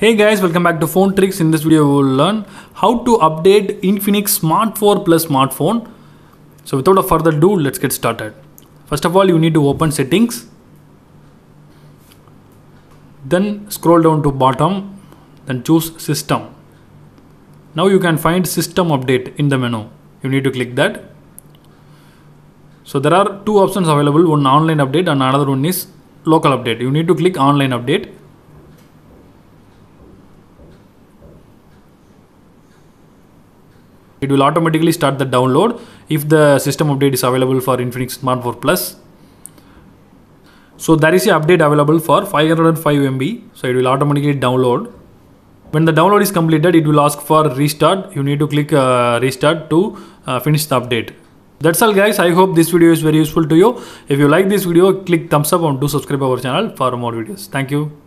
Hey guys, welcome back to Phone Trickz. In this video, we will learn how to update Infinix Smart 4 Plus smartphone. So without a further ado, let's get started. First of all, you need to open settings. Then scroll down to bottom, then choose system. Now you can find system update in the menu. You need to click that. So there are two options available, one online update and another one is local update. You need to click online update. It will automatically start the download if the system update is available for Infinix Smart 4 Plus. So there is a update available for 505 MB. So it will automatically download. When the download is completed, it will ask for restart. You need to click uh, restart to uh, finish the update. That's all guys. I hope this video is very useful to you. If you like this video, click thumbs up and do subscribe our channel for more videos. Thank you.